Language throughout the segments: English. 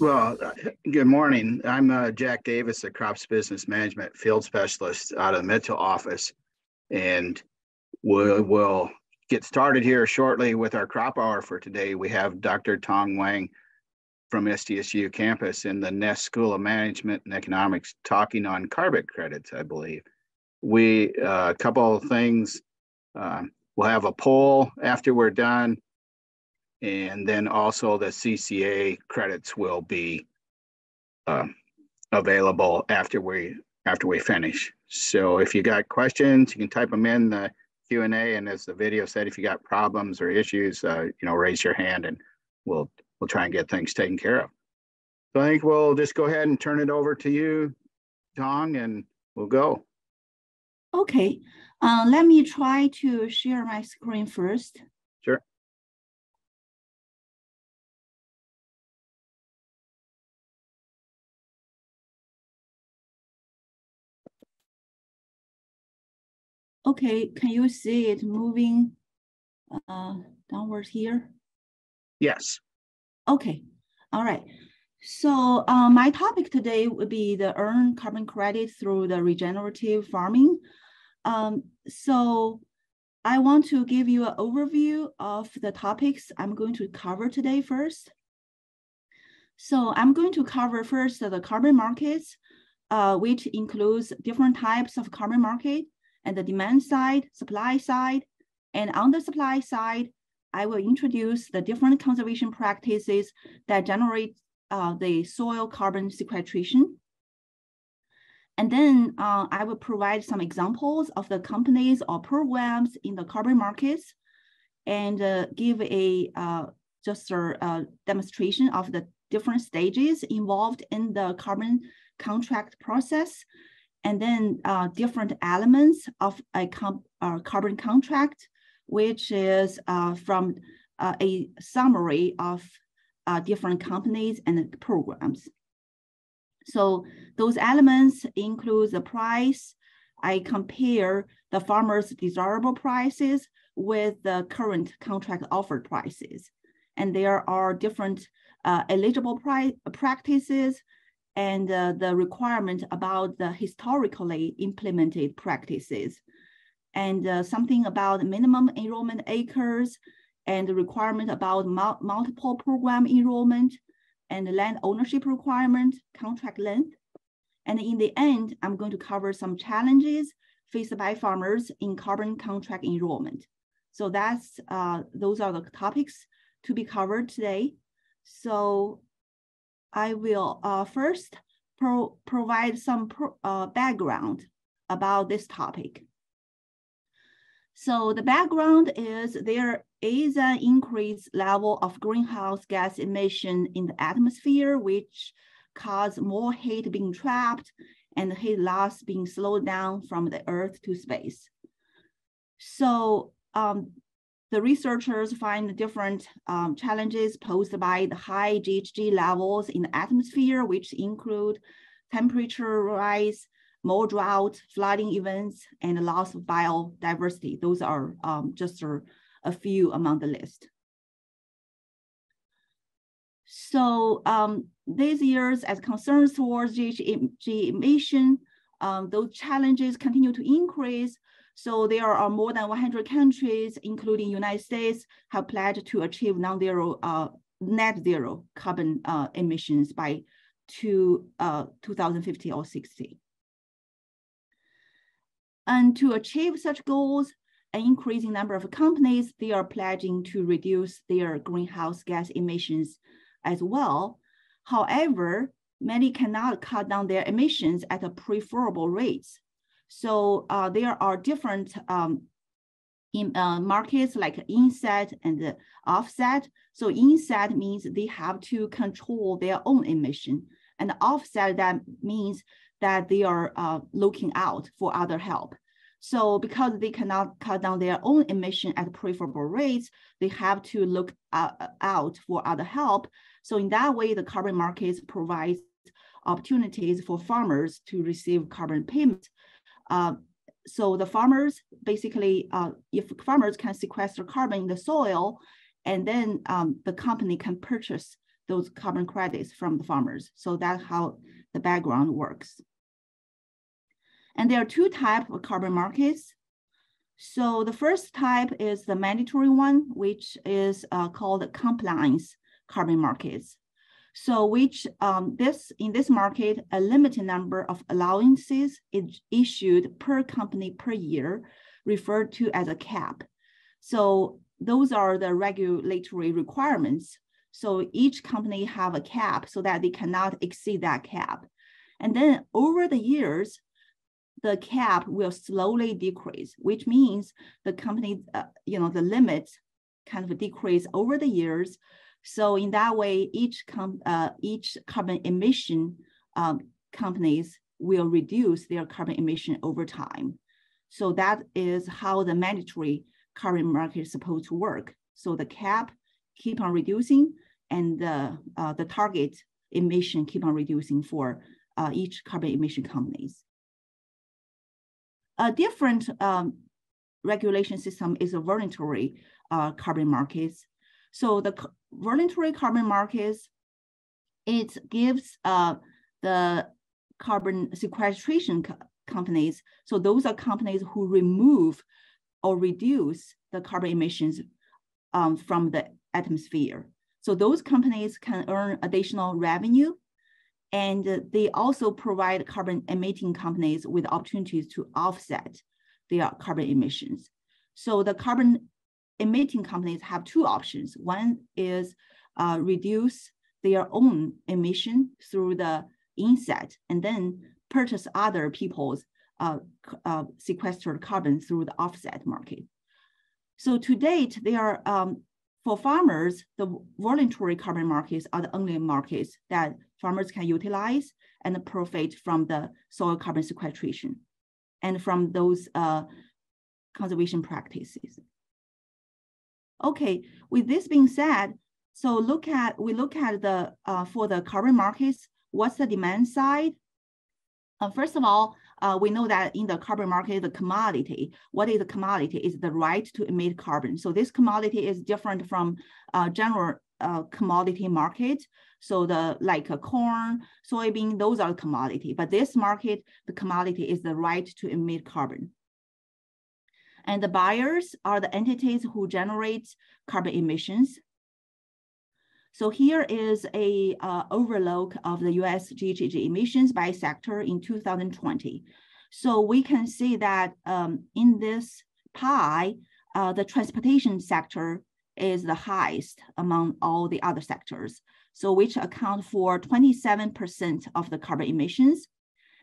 Well, uh, good morning. I'm uh, Jack Davis, a crops business management field specialist out of the Mitchell office. And we'll, we'll get started here shortly with our crop hour for today. We have Dr. Tong Wang from SDSU campus in the Ness School of Management and Economics talking on carbon credits, I believe. We, uh, a couple of things, um, we'll have a poll after we're done and then also the CCA credits will be uh, available after we after we finish. So if you got questions, you can type them in the Q&A. And as the video said, if you got problems or issues, uh, you know, raise your hand and we'll we'll try and get things taken care of. So I think we'll just go ahead and turn it over to you, Tong, and we'll go. Okay, uh, let me try to share my screen first. Okay, can you see it moving uh, downwards here? Yes. Okay, all right. So uh, my topic today would be the earn carbon credit through the regenerative farming. Um, so I want to give you an overview of the topics I'm going to cover today first. So I'm going to cover first the carbon markets, uh, which includes different types of carbon market, and the demand side, supply side. And on the supply side, I will introduce the different conservation practices that generate uh, the soil carbon sequestration. And then uh, I will provide some examples of the companies or programs in the carbon markets and uh, give a uh, just a, a demonstration of the different stages involved in the carbon contract process and then uh, different elements of a uh, carbon contract, which is uh, from uh, a summary of uh, different companies and programs. So those elements include the price. I compare the farmer's desirable prices with the current contract offered prices. And there are different uh, eligible practices and uh, the requirement about the historically implemented practices and uh, something about minimum enrollment acres and the requirement about mul multiple program enrollment and land ownership requirement, contract length. And in the end, I'm going to cover some challenges faced by farmers in carbon contract enrollment. So that's, uh, those are the topics to be covered today. So I will uh, first pro provide some pro uh, background about this topic. So the background is there is an increased level of greenhouse gas emission in the atmosphere, which cause more heat being trapped and heat loss being slowed down from the earth to space. So um, the researchers find different um, challenges posed by the high GHG levels in the atmosphere, which include temperature rise, more drought, flooding events, and loss of biodiversity. Those are um, just a, a, few among the list. So um, these years, as concerns towards GHG emission, um, those challenges continue to increase so there are more than 100 countries, including United States, have pledged to achieve non-zero, uh, net zero carbon uh, emissions by to, uh, 2050 or 60. And to achieve such goals, an increasing number of companies, they are pledging to reduce their greenhouse gas emissions as well. However, many cannot cut down their emissions at a preferable rates so uh, there are different um, in uh, markets like inset and offset. So inset means they have to control their own emission, and offset that means that they are uh, looking out for other help. So because they cannot cut down their own emission at preferable rates, they have to look uh, out for other help. So in that way, the carbon markets provides opportunities for farmers to receive carbon payment uh, so the farmers basically, uh, if farmers can sequester carbon in the soil, and then um, the company can purchase those carbon credits from the farmers. So that's how the background works. And there are two types of carbon markets. So the first type is the mandatory one, which is uh, called compliance carbon markets. So which um, this in this market, a limited number of allowances is issued per company per year, referred to as a cap. So those are the regulatory requirements. So each company have a cap so that they cannot exceed that cap. And then over the years, the cap will slowly decrease, which means the company, uh, you know, the limits kind of decrease over the years. So in that way, each com uh, each carbon emission um, companies will reduce their carbon emission over time. So that is how the mandatory carbon market is supposed to work. So the cap keep on reducing and the, uh, the target emission keep on reducing for uh, each carbon emission companies. A different um, regulation system is a voluntary uh, carbon markets. So the voluntary carbon markets, it gives uh, the carbon sequestration co companies. So those are companies who remove or reduce the carbon emissions um, from the atmosphere. So those companies can earn additional revenue and they also provide carbon emitting companies with opportunities to offset their carbon emissions. So the carbon emitting companies have two options. One is uh, reduce their own emission through the inset and then purchase other people's uh, uh, sequestered carbon through the offset market. So to date, they are um, for farmers, the voluntary carbon markets are the only markets that farmers can utilize and profit from the soil carbon sequestration and from those uh, conservation practices. Okay, with this being said, so look at we look at the uh, for the carbon markets, what's the demand side? Uh, first of all, uh, we know that in the carbon market, the commodity, what is a commodity is the right to emit carbon. So this commodity is different from uh, general uh, commodity market. So the like a corn, soybean, those are commodity. But this market, the commodity is the right to emit carbon. And the buyers are the entities who generate carbon emissions. So here is a uh, overlook of the US GHG emissions by sector in 2020. So we can see that um, in this pie, uh, the transportation sector is the highest among all the other sectors. So which account for 27% of the carbon emissions.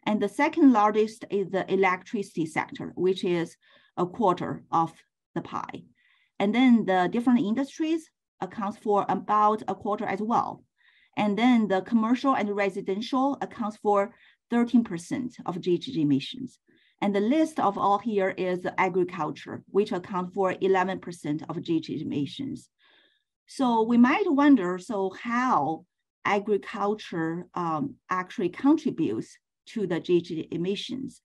And the second largest is the electricity sector, which is a quarter of the pie. And then the different industries accounts for about a quarter as well. And then the commercial and residential accounts for 13% of GHG emissions. And the list of all here is agriculture, which account for 11% of GHG emissions. So we might wonder, so how agriculture um, actually contributes to the GHG emissions.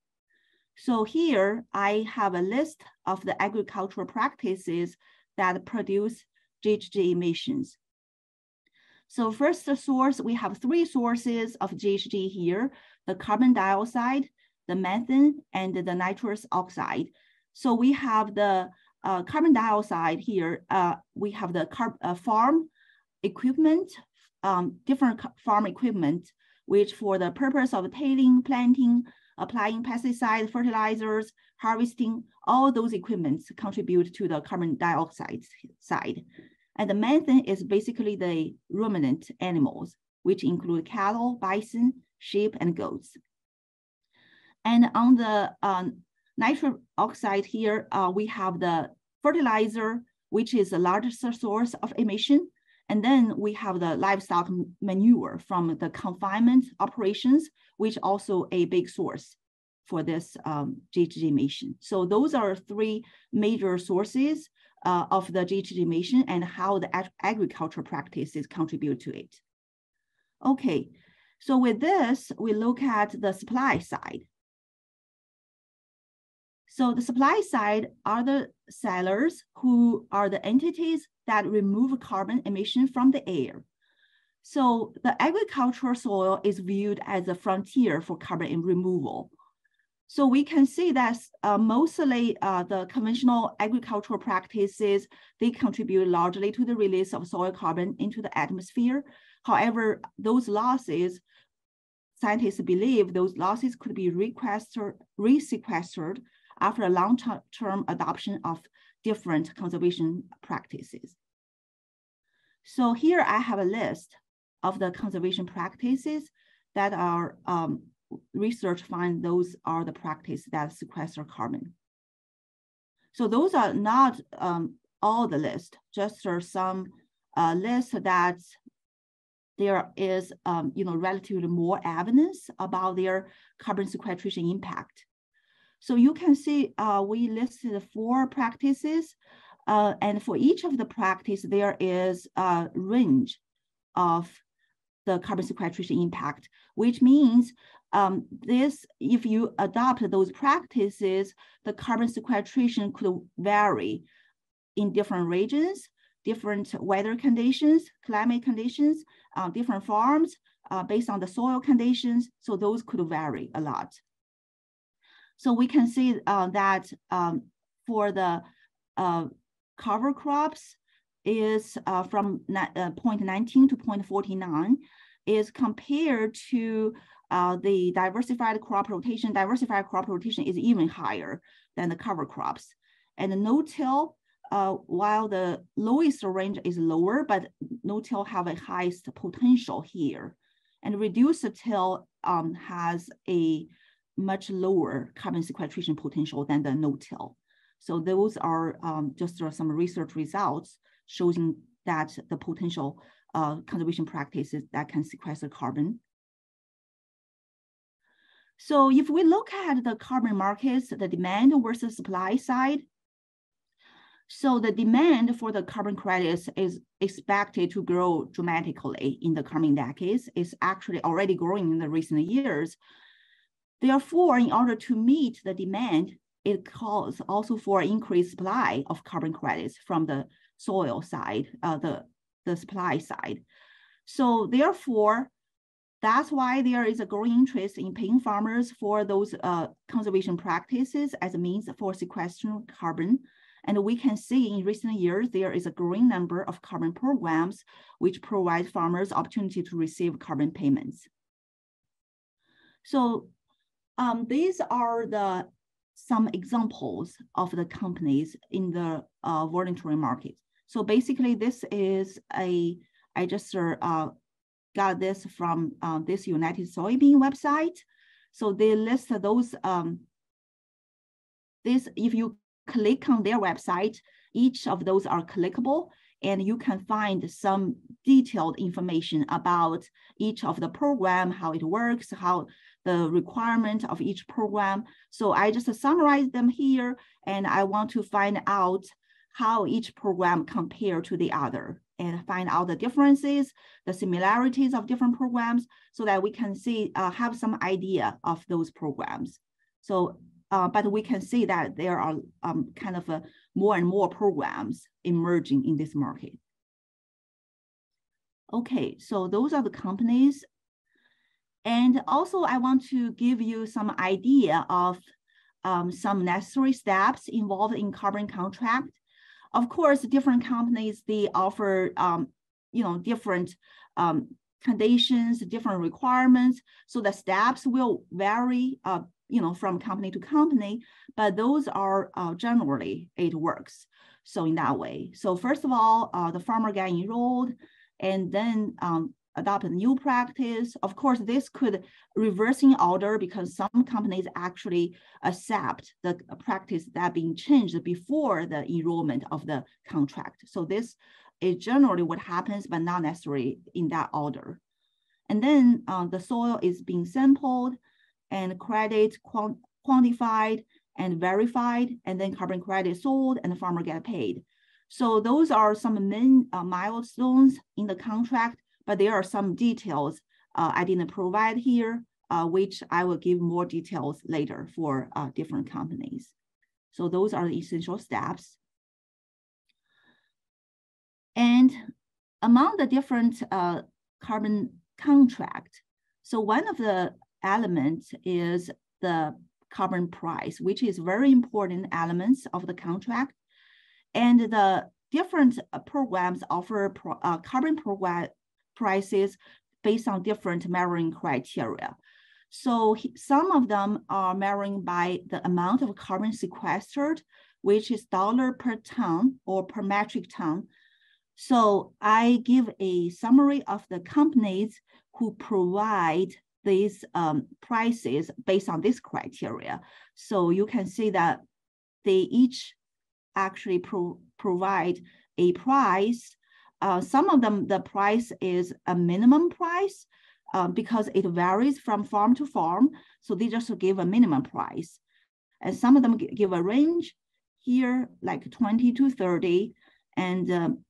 So here I have a list of the agricultural practices that produce GHG emissions. So first source, we have three sources of GHG here, the carbon dioxide, the methane, and the nitrous oxide. So we have the uh, carbon dioxide here, uh, we have the uh, farm equipment, um, different farm equipment, which for the purpose of tilling, planting, applying pesticides, fertilizers, harvesting, all those equipments contribute to the carbon dioxide side. And the methane is basically the ruminant animals, which include cattle, bison, sheep, and goats. And on the um, nitrous oxide here, uh, we have the fertilizer, which is the largest source of emission. And then we have the livestock manure from the confinement operations, which also a big source for this um, GHG emission. So those are three major sources uh, of the GHG emission and how the ag agricultural practices contribute to it. Okay, so with this, we look at the supply side. So the supply side are the sellers who are the entities that remove carbon emission from the air. So the agricultural soil is viewed as a frontier for carbon removal. So we can see that uh, mostly uh, the conventional agricultural practices, they contribute largely to the release of soil carbon into the atmosphere. However, those losses, scientists believe those losses could be resequestered after a long-term adoption of different conservation practices. So here I have a list of the conservation practices that are um, research find those are the practice that sequester carbon. So those are not um, all the list, just are some uh, list that there is um, you know, relatively more evidence about their carbon sequestration impact. So you can see uh, we listed four practices uh, and for each of the practice, there is a range of the carbon sequestration impact, which means um, this, if you adopt those practices, the carbon sequestration could vary in different regions, different weather conditions, climate conditions, uh, different farms, uh, based on the soil conditions. So those could vary a lot. So we can see uh, that um, for the uh, cover crops is uh, from uh, 0.19 to 0.49 is compared to uh, the diversified crop rotation. Diversified crop rotation is even higher than the cover crops. And no-till, uh, while the lowest range is lower, but no-till have a highest potential here. And reduced till um, has a much lower carbon sequestration potential than the no-till. So those are um, just uh, some research results showing that the potential uh, conservation practices that can sequester carbon. So if we look at the carbon markets, the demand versus supply side, so the demand for the carbon credits is expected to grow dramatically in the coming decades. It's actually already growing in the recent years. Therefore, in order to meet the demand, it calls also for increased supply of carbon credits from the soil side, uh, the, the supply side. So therefore, that's why there is a growing interest in paying farmers for those uh, conservation practices as a means for sequestering carbon. And we can see in recent years, there is a growing number of carbon programs which provide farmers opportunity to receive carbon payments. So um, these are the some examples of the companies in the uh, voluntary market. So basically this is a, I just uh, got this from uh, this United Soybean website. So they list those, um, this, if you click on their website, each of those are clickable and you can find some detailed information about each of the program, how it works, how the requirement of each program. So I just summarize them here, and I want to find out how each program compare to the other and find out the differences, the similarities of different programs so that we can see, uh, have some idea of those programs. So, uh, but we can see that there are um, kind of a more and more programs emerging in this market. Okay, so those are the companies and also I want to give you some idea of um, some necessary steps involved in carbon contract. Of course, different companies, they offer, um, you know, different um, conditions, different requirements. So the steps will vary, uh, you know, from company to company, but those are uh, generally, it works. So in that way. So first of all, uh, the farmer get enrolled and then um, adopt a new practice. Of course, this could reverse in order because some companies actually accept the practice that being changed before the enrollment of the contract. So this is generally what happens, but not necessarily in that order. And then uh, the soil is being sampled and credit quant quantified and verified, and then carbon credit sold and the farmer get paid. So those are some main uh, milestones in the contract but there are some details uh, I didn't provide here, uh, which I will give more details later for uh, different companies. So those are the essential steps. And among the different uh, carbon contract. So one of the elements is the carbon price, which is very important elements of the contract. And the different programs offer pro, uh, carbon program prices based on different measuring criteria. So he, some of them are measuring by the amount of carbon sequestered, which is dollar per ton or per metric ton. So I give a summary of the companies who provide these um, prices based on this criteria. So you can see that they each actually pro provide a price. Uh, some of them, the price is a minimum price uh, because it varies from farm to farm. So they just give a minimum price. And some of them give a range here, like 20 to 30, and um,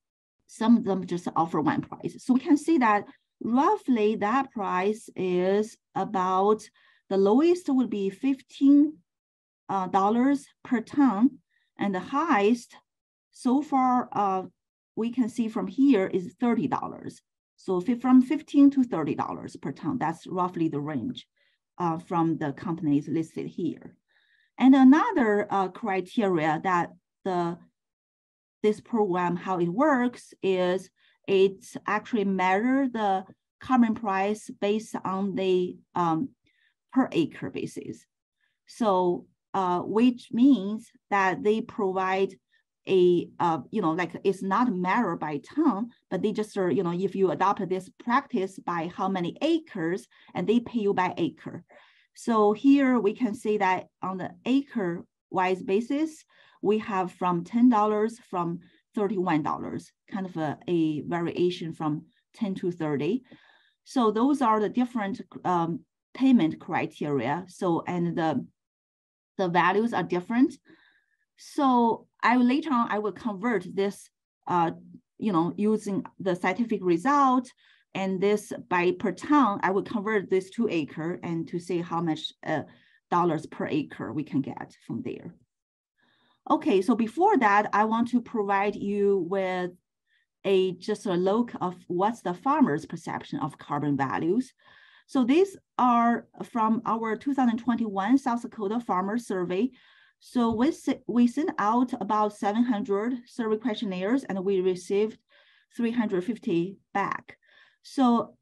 some of them just offer one price. So we can see that roughly that price is about the lowest would be 15 uh, dollars per ton, and the highest so far uh, we can see from here is $30. So from 15 to $30 per ton, that's roughly the range uh, from the companies listed here. And another uh, criteria that the this program, how it works is it's actually measure the carbon price based on the um, per acre basis. So uh, which means that they provide a, uh, you know, like it's not measured by ton, but they just, are, you know, if you adopt this practice by how many acres and they pay you by acre. So here we can see that on the acre wise basis, we have from $10 from $31, kind of a, a variation from 10 to 30. So those are the different um, payment criteria. So, and the, the values are different. So I later on, I will convert this, uh, you know, using the scientific result and this by per ton, I will convert this to acre and to see how much uh, dollars per acre we can get from there. Okay, so before that, I want to provide you with a just a look of what's the farmer's perception of carbon values. So these are from our 2021 South Dakota Farmer Survey. So we, we sent out about 700 survey questionnaires and we received 350 back. So,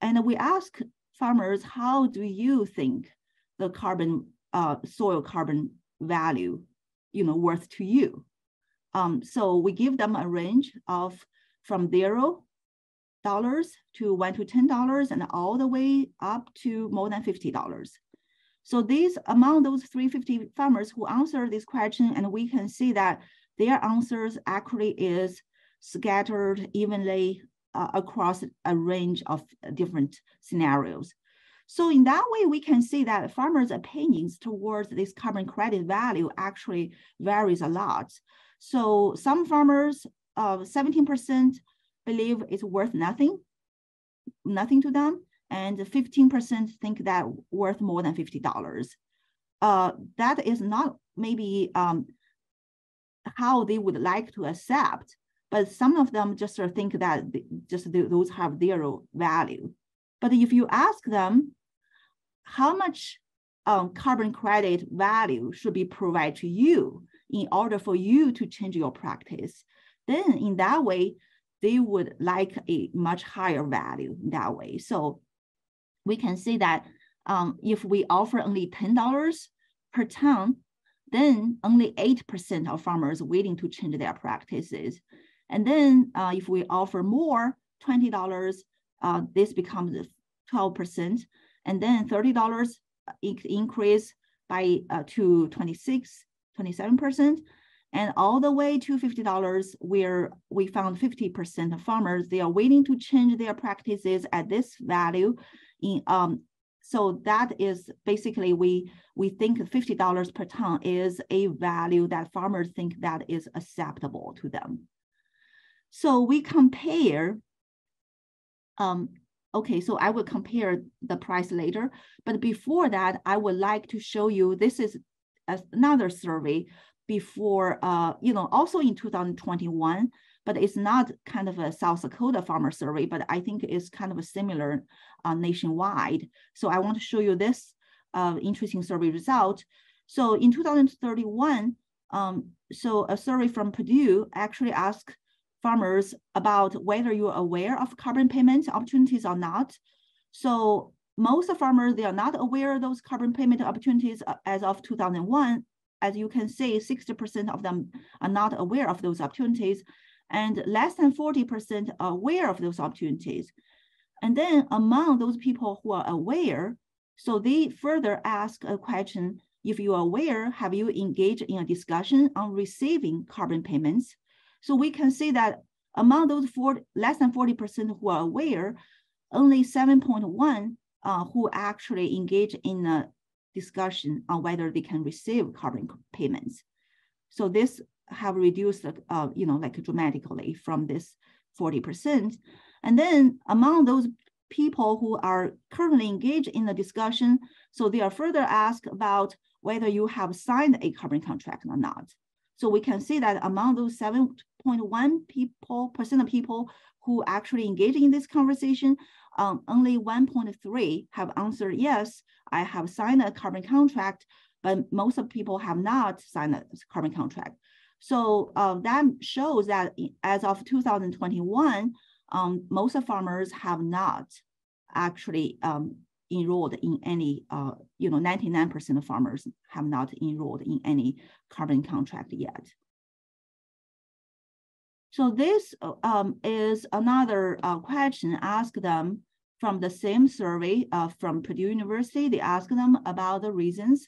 and we ask farmers, how do you think the carbon, uh, soil carbon value, you know, worth to you? Um, so we give them a range of from zero dollars to one to ten dollars and all the way up to more than fifty dollars. So these among those 350 farmers who answered this question, and we can see that their answers actually is scattered evenly uh, across a range of different scenarios. So in that way, we can see that farmers' opinions towards this carbon credit value actually varies a lot. So some farmers uh, 17% believe it's worth nothing, nothing to them, and 15% think that worth more than $50. Uh, that is not maybe um, how they would like to accept, but some of them just think that just those have zero value. But if you ask them how much um, carbon credit value should be provided to you in order for you to change your practice, then in that way, they would like a much higher value that way. So we can see that um, if we offer only $10 per ton, then only 8% of farmers are willing to change their practices. And then uh, if we offer more, $20, uh, this becomes 12%. And then $30 increase by uh, to 26, 27% and all the way to $50 where we found 50% of farmers, they are willing to change their practices at this value. In, um, so that is basically, we, we think $50 per ton is a value that farmers think that is acceptable to them. So we compare, um, okay, so I will compare the price later, but before that, I would like to show you, this is another survey before, uh, you know, also in 2021, but it's not kind of a South Dakota farmer survey, but I think it's kind of a similar uh, nationwide. So I want to show you this uh, interesting survey result. So in 2031, um, so a survey from Purdue actually asked farmers about whether you're aware of carbon payment opportunities or not. So most farmers, they are not aware of those carbon payment opportunities uh, as of 2001. As you can see, 60% of them are not aware of those opportunities and less than 40% are aware of those opportunities. And then among those people who are aware, so they further ask a question, if you are aware, have you engaged in a discussion on receiving carbon payments? So we can see that among those 40, less than 40% who are aware, only 7.1 uh, who actually engage in a discussion on whether they can receive carbon payments. So this have reduced, uh, you know, like dramatically from this 40%. And then among those people who are currently engaged in the discussion, so they are further asked about whether you have signed a carbon contract or not. So we can see that among those 7.1 people, percent of people who actually engage in this conversation, um, only 1.3 have answered, yes, I have signed a carbon contract, but most of people have not signed a carbon contract. So uh, that shows that as of 2021, um, most of farmers have not actually um, enrolled in any, uh, you know, 99% of farmers have not enrolled in any carbon contract yet. So this um, is another uh, question asked them from the same survey uh, from Purdue University. They asked them about the reasons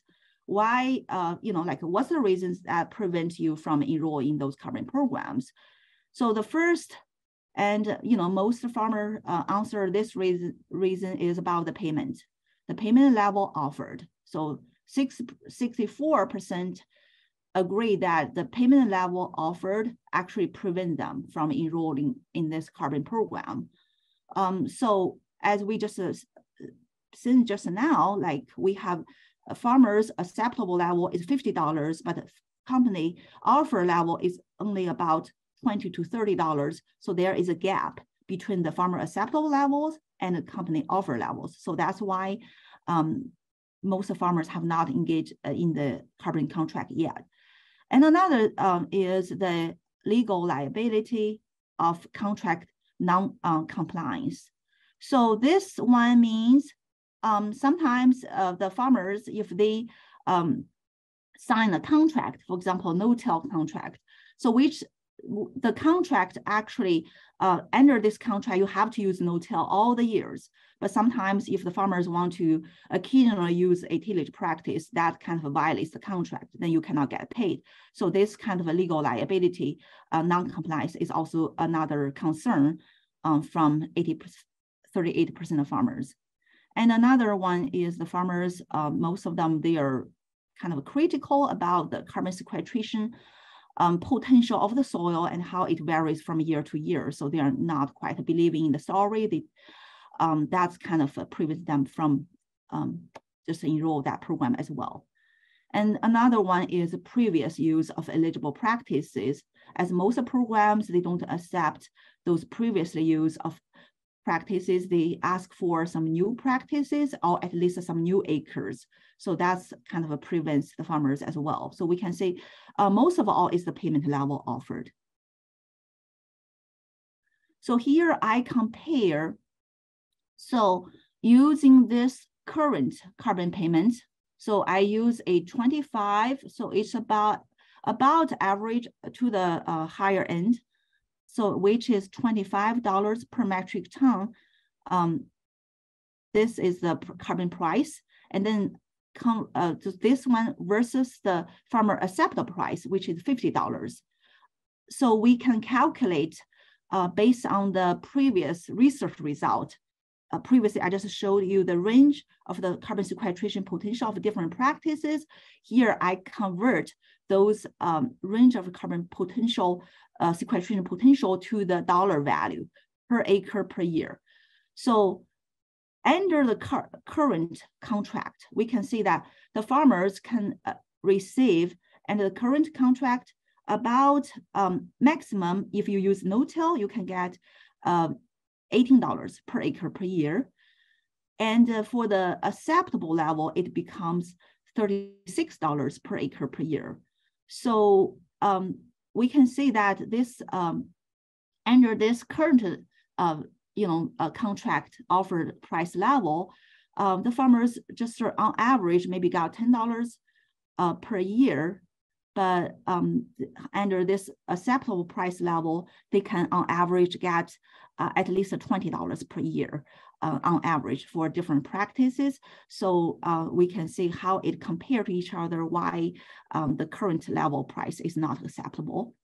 why, uh, you know, like what's the reasons that prevent you from enrolling in those carbon programs? So the first and you know most farmer uh, answer this reason, reason is about the payment, the payment level offered. So six, 64% agree that the payment level offered actually prevent them from enrolling in this carbon program. Um, so as we just uh, since just now, like we have farmers acceptable level is $50, but company offer level is only about 20 to $30. So there is a gap between the farmer acceptable levels and the company offer levels. So that's why um, most farmers have not engaged uh, in the carbon contract yet. And another um, is the legal liability of contract non-compliance. so this one means um, sometimes uh, the farmers, if they um, sign a contract, for example, no-till contract, so which the contract actually uh, under this contract, you have to use no-till all the years. But sometimes if the farmers want to occasionally use a tillage practice that kind of violates the contract, then you cannot get paid. So this kind of a legal liability uh, non-compliance is also another concern um, from 80 38% of farmers. And another one is the farmers, uh, most of them, they are kind of critical about the carbon sequestration um, potential of the soil and how it varies from year to year. So they are not quite believing in the story. They, um, that's kind of uh, prevents them from um, just enroll that program as well. And another one is previous use of eligible practices. As most programs, they don't accept those previously use of practices, they ask for some new practices or at least some new acres. So that's kind of a prevents the farmers as well. So we can say uh, most of all is the payment level offered. So here I compare, so using this current carbon payment, so I use a 25, so it's about, about average to the uh, higher end, so which is $25 per metric ton. Um, this is the carbon price. And then uh, this one versus the farmer acceptable price, which is $50. So we can calculate uh, based on the previous research result. Uh, previously, I just showed you the range of the carbon sequestration potential of different practices. Here, I convert those um, range of carbon potential uh, sequestration potential to the dollar value per acre per year. So under the current contract, we can see that the farmers can uh, receive under the current contract about um, maximum, if you use no-till, you can get uh, $18 per acre per year. And uh, for the acceptable level, it becomes $36 per acre per year. So um, we can see that this um, under this current uh, you know uh, contract offered price level, um, the farmers just on average maybe got ten dollars uh, per year, but um, under this acceptable price level, they can on average get uh, at least twenty dollars per year uh, on average for different practices. So uh, we can see how it compared to each other, why um, the current level price is not acceptable.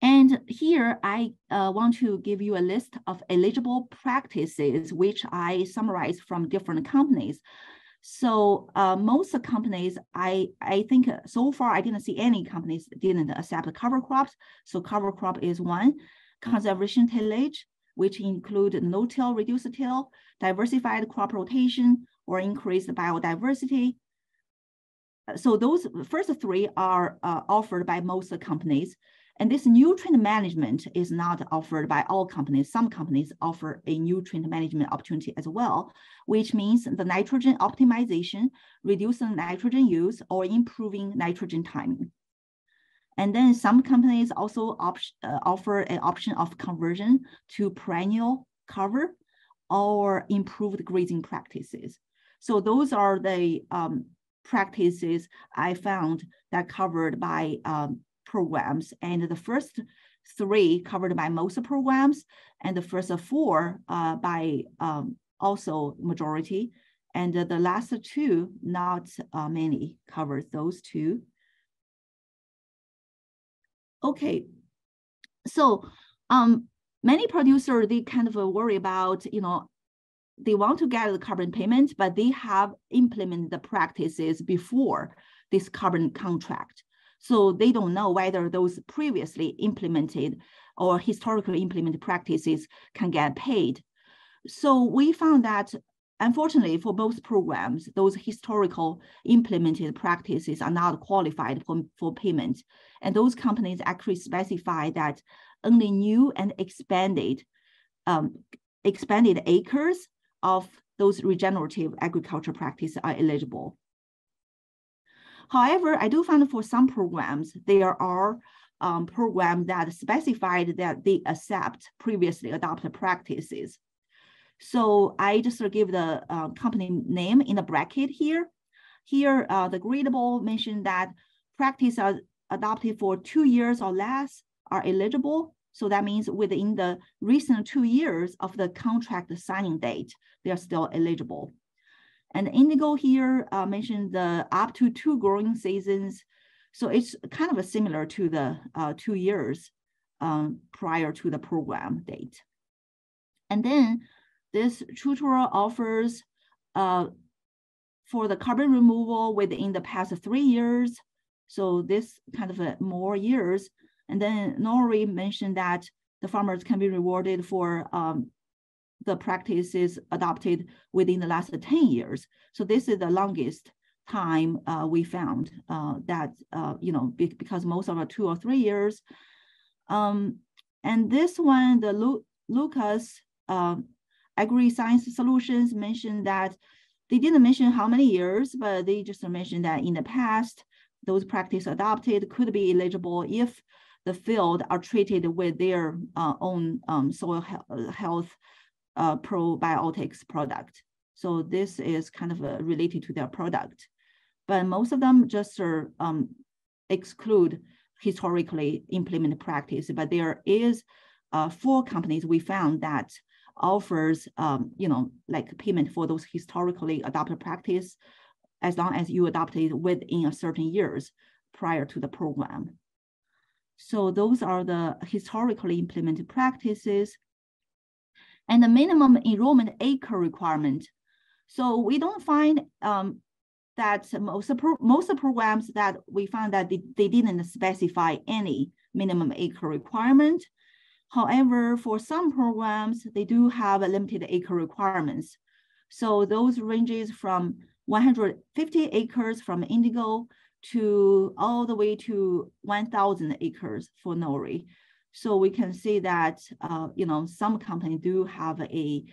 And here I uh, want to give you a list of eligible practices, which I summarize from different companies. So uh, most companies, I, I think so far I didn't see any companies didn't accept cover crops. So cover crop is one, conservation tillage, which include no-till, reduced till, diversified crop rotation, or increased biodiversity. So those first three are uh, offered by most companies. And this nutrient management is not offered by all companies. Some companies offer a nutrient management opportunity as well, which means the nitrogen optimization, reducing nitrogen use or improving nitrogen timing. And then some companies also op uh, offer an option of conversion to perennial cover or improved grazing practices. So those are the um, practices I found that covered by um, programs. And the first three covered by most programs, and the first four uh, by um, also majority. And the last two, not uh, many, covered those two. Okay, so um, many producers, they kind of worry about, you know, they want to get the carbon payment, but they have implemented the practices before this carbon contract. So they don't know whether those previously implemented or historically implemented practices can get paid. So we found that unfortunately for both programs, those historical implemented practices are not qualified for, for payment. And those companies actually specify that only new and expanded um, expanded acres of those regenerative agriculture practices are eligible. However, I do find for some programs, there are um, programs that specified that they accept previously adopted practices. So I just give the uh, company name in the bracket here. Here, uh, the gradable mentioned that practice are adopted for two years or less are eligible. So that means within the recent two years of the contract signing date, they are still eligible. And indigo here uh, mentioned the up to two growing seasons. So it's kind of similar to the uh, two years um, prior to the program date. And then this Truterra offers uh, for the carbon removal within the past three years. So this kind of more years. And then Nori mentioned that the farmers can be rewarded for um, the practices adopted within the last 10 years. So this is the longest time uh, we found uh, that, uh, you know, be, because most of our two or three years. Um, and this one, the Lu Locus um, Agri Science Solutions mentioned that they didn't mention how many years, but they just mentioned that in the past, those practices adopted could be eligible if the field are treated with their uh, own um, soil he health uh, probiotics product. So this is kind of uh, related to their product. But most of them just uh, um, exclude historically implemented practice, but there is uh, four companies we found that offers, um, you know, like payment for those historically adopted practice as long as you adopt it within a certain years prior to the program. So those are the historically implemented practices and the minimum enrollment acre requirement. So we don't find um, that most most programs that we found that they, they didn't specify any minimum acre requirement. However, for some programs, they do have a limited acre requirements. So those ranges from 150 acres from indigo to all the way to 1,000 acres for nori. So we can see that, uh, you know, some companies do have a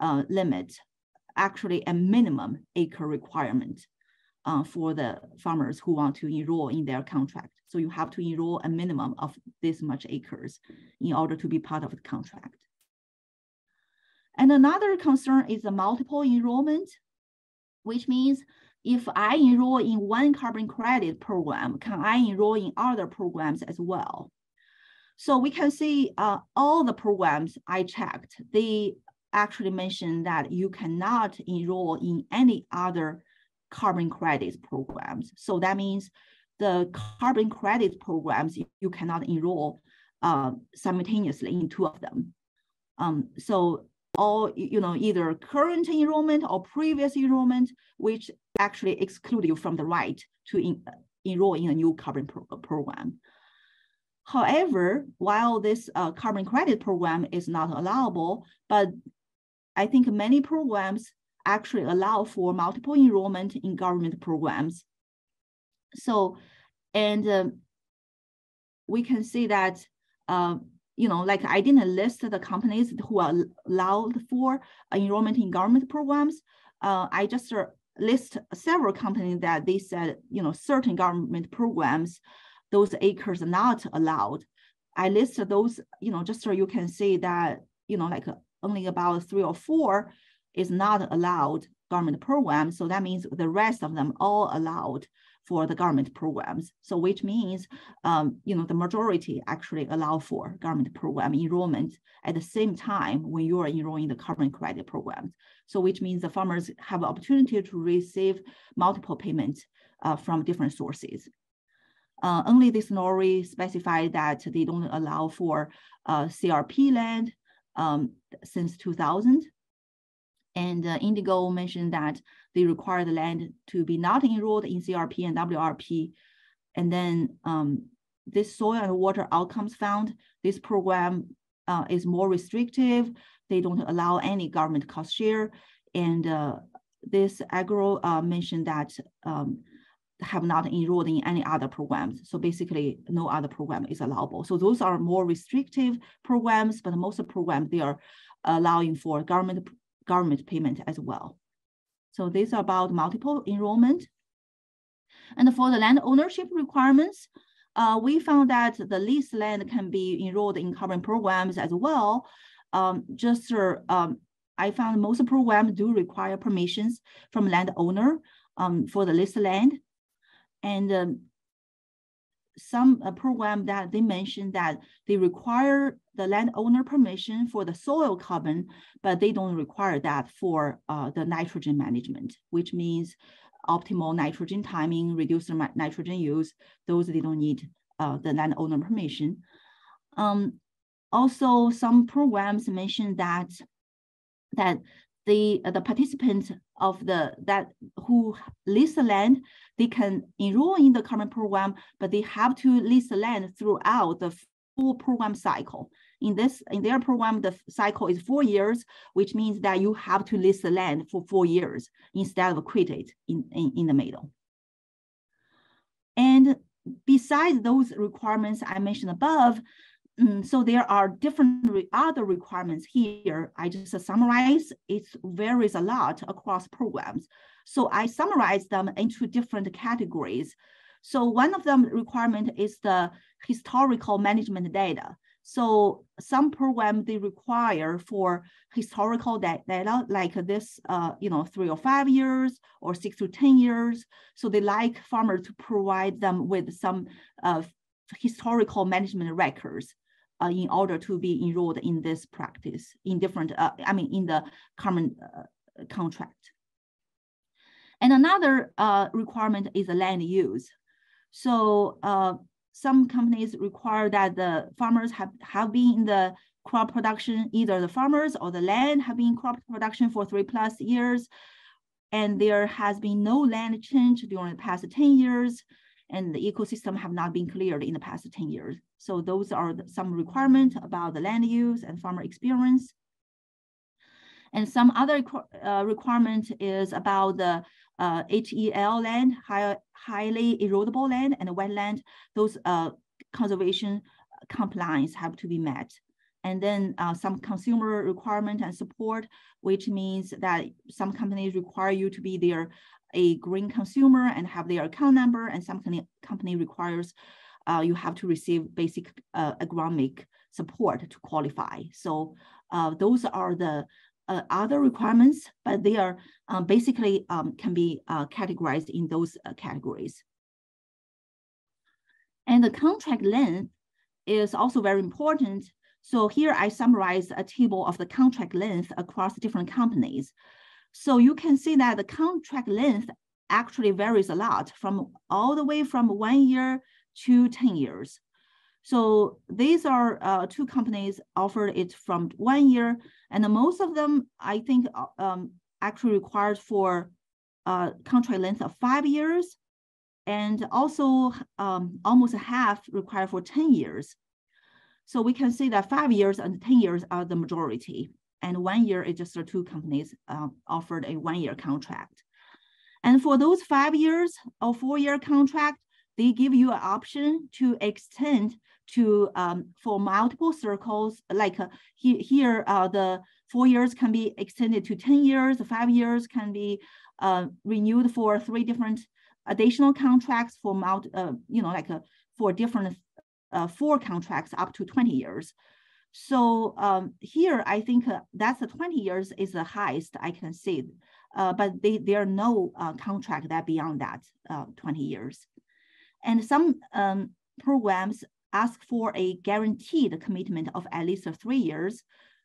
uh, limit, actually a minimum acre requirement uh, for the farmers who want to enroll in their contract. So you have to enroll a minimum of this much acres in order to be part of the contract. And another concern is the multiple enrollment, which means if I enroll in one carbon credit program, can I enroll in other programs as well? So we can see uh, all the programs I checked, they actually mentioned that you cannot enroll in any other carbon credits programs. So that means the carbon credit programs, you cannot enroll uh, simultaneously in two of them. Um, so all, you know, either current enrollment or previous enrollment, which actually exclude you from the right to in, enroll in a new carbon pro program. However, while this uh, carbon credit program is not allowable, but I think many programs actually allow for multiple enrollment in government programs. So, and uh, we can see that, uh, you know, like I didn't list the companies who are allowed for enrollment in government programs. Uh, I just uh, list several companies that they said, you know, certain government programs those acres are not allowed. I list those, you know, just so you can see that, you know, like only about three or four is not allowed government programs. So that means the rest of them all allowed for the government programs. So which means, um, you know, the majority actually allow for government program enrollment at the same time when you are enrolling the carbon credit programs. So which means the farmers have opportunity to receive multiple payments uh, from different sources. Uh, only this NORI specified that they don't allow for uh, CRP land um, since 2000. And uh, Indigo mentioned that they require the land to be not enrolled in CRP and WRP. And then um, this Soil and Water Outcomes Fund, this program uh, is more restrictive. They don't allow any government cost share. And uh, this Agoro uh, mentioned that um, have not enrolled in any other programs. So basically no other program is allowable. So those are more restrictive programs, but most programs, they are allowing for government, government payment as well. So are about multiple enrollment. And for the land ownership requirements, uh, we found that the leased land can be enrolled in carbon programs as well. Um, just uh, um, I found most programs do require permissions from landowner um, for the leased land. And um, some uh, program that they mentioned that they require the landowner permission for the soil carbon, but they don't require that for uh, the nitrogen management, which means optimal nitrogen timing, reduce nitrogen use. Those they don't need uh, the landowner permission. Um, also, some programs mention that that the uh, the participants of the that who lease the land, they can enroll in the current program, but they have to lease the land throughout the full program cycle. In this, in their program, the cycle is four years, which means that you have to lease the land for four years instead of quit it in, in, in the middle. And besides those requirements I mentioned above, Mm, so there are different re other requirements here. I just uh, summarize, it varies a lot across programs. So I summarize them into different categories. So one of them requirement is the historical management data. So some program they require for historical data like this, uh, you know, three or five years or six to 10 years. So they like farmer to provide them with some uh, historical management records uh, in order to be enrolled in this practice in different, uh, I mean, in the common uh, contract. And another uh, requirement is the land use. So uh, some companies require that the farmers have, have been in the crop production, either the farmers or the land have been crop production for three plus years, and there has been no land change during the past 10 years, and the ecosystem have not been cleared in the past 10 years. So those are some requirements about the land use and farmer experience. And some other uh, requirement is about the uh, HEL land, high, highly erodible land and wetland, those uh, conservation compliance have to be met. And then uh, some consumer requirement and support, which means that some companies require you to be there a green consumer and have their account number, and some company, company requires uh, you have to receive basic uh, agronomic support to qualify. So uh, those are the uh, other requirements, but they are um, basically um, can be uh, categorized in those uh, categories. And the contract length is also very important. So here I summarize a table of the contract length across different companies. So you can see that the contract length actually varies a lot from all the way from one year to 10 years. So these are uh, two companies offered it from one year, and most of them, I think, uh, um, actually required for uh, contract length of five years, and also um, almost half required for 10 years. So we can see that five years and 10 years are the majority, and one year is just two companies uh, offered a one-year contract. And for those five years or four-year contract, they give you an option to extend to um, for multiple circles. Like uh, he, here, uh, the four years can be extended to 10 years, five years can be uh, renewed for three different additional contracts for multi, uh, you know, like uh, for different four contracts up to 20 years. So um, here, I think uh, that's the 20 years is the highest I can see, uh, but they, there are no uh, contract that beyond that uh, 20 years. And some um, programs ask for a guaranteed commitment of at least three years.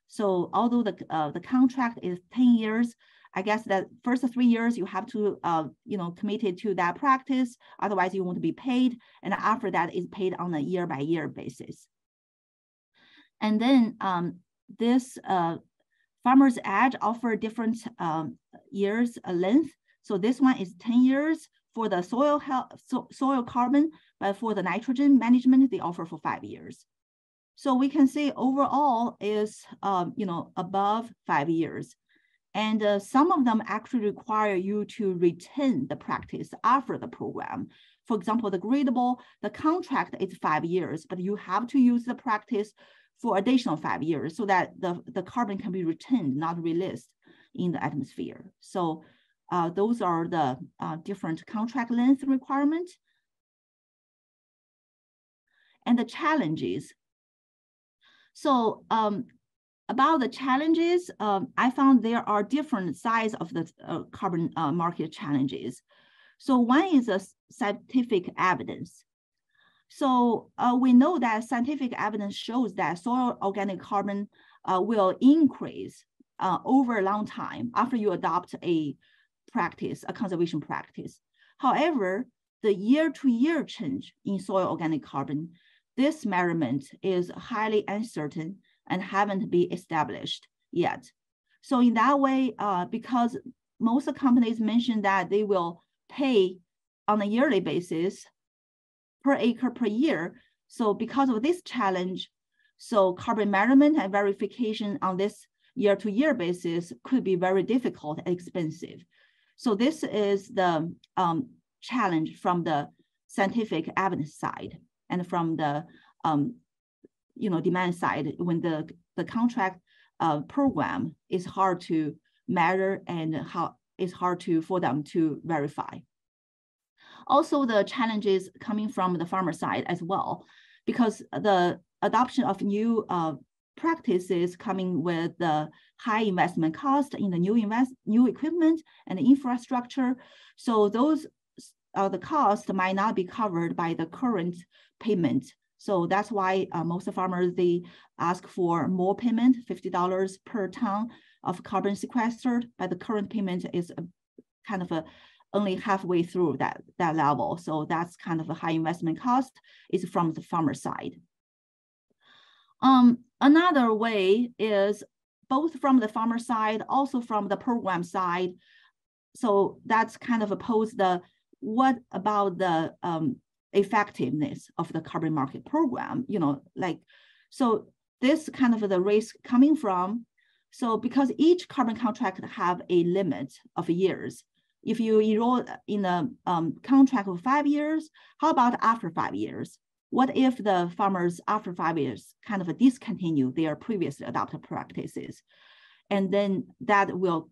So although the, uh, the contract is 10 years, I guess that first three years you have to, uh, you know, committed to that practice. Otherwise, you won't be paid. And after that, is paid on a year by year basis. And then um, this uh, Farmer's Edge offer different um, years length. So this one is 10 years for the soil health, so, soil carbon, but for the nitrogen management, they offer for five years. So we can say overall is, um, you know, above five years. And uh, some of them actually require you to retain the practice after the program. For example, the gradable, the contract is five years, but you have to use the practice for additional five years so that the, the carbon can be retained, not released in the atmosphere. So uh, those are the uh, different contract length requirements. And the challenges. So um, about the challenges, um, I found there are different sides of the uh, carbon uh, market challenges. So one is a scientific evidence. So uh, we know that scientific evidence shows that soil organic carbon uh, will increase uh, over a long time after you adopt a practice, a conservation practice. However, the year-to-year -year change in soil organic carbon, this measurement is highly uncertain and haven't been established yet. So in that way, uh, because most companies mention that they will pay on a yearly basis per acre per year. So because of this challenge, so carbon measurement and verification on this year-to-year -year basis could be very difficult and expensive. So this is the um, challenge from the scientific evidence side and from the um, you know demand side when the the contract uh, program is hard to measure and how it's hard to for them to verify. Also, the challenges coming from the farmer side as well, because the adoption of new uh, practices coming with the high investment cost in the new invest new equipment and infrastructure. So those uh, the cost might not be covered by the current payment. So that's why uh, most farmers, they ask for more payment, $50 per ton of carbon sequestered, but the current payment is a, kind of a only halfway through that, that level. So that's kind of a high investment cost is from the farmer side. Um, another way is both from the farmer side, also from the program side. So that's kind of opposed the what about the um, effectiveness of the carbon market program? You know, like so this kind of the risk coming from. So because each carbon contract have a limit of years, if you enroll in a um, contract of five years, how about after five years? What if the farmers after five years kind of discontinue their previously adopted practices? And then that will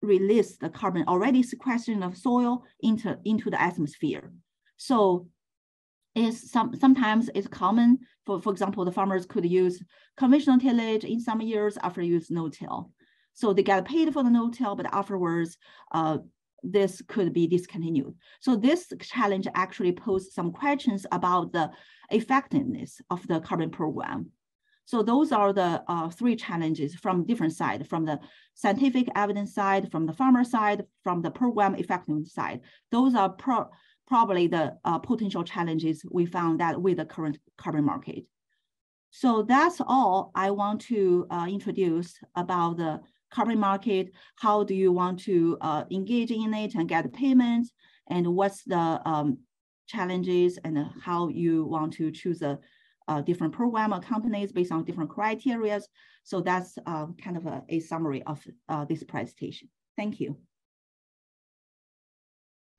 release the carbon already sequestered the soil into, into the atmosphere. So it's some, sometimes it's common for, for example, the farmers could use conventional tillage in some years after use no-till. So they get paid for the no-till, but afterwards, uh, this could be discontinued. So this challenge actually poses some questions about the effectiveness of the carbon program. So those are the uh, three challenges from different side, from the scientific evidence side, from the farmer side, from the program effectiveness side. Those are pro probably the uh, potential challenges we found that with the current carbon market. So that's all I want to uh, introduce about the carbon market. How do you want to uh, engage in it and get payments? And what's the um, challenges and how you want to choose a, a, different program or companies based on different criteria. So that's uh, kind of a, a summary of uh, this presentation. Thank you.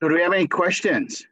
So do we have any questions?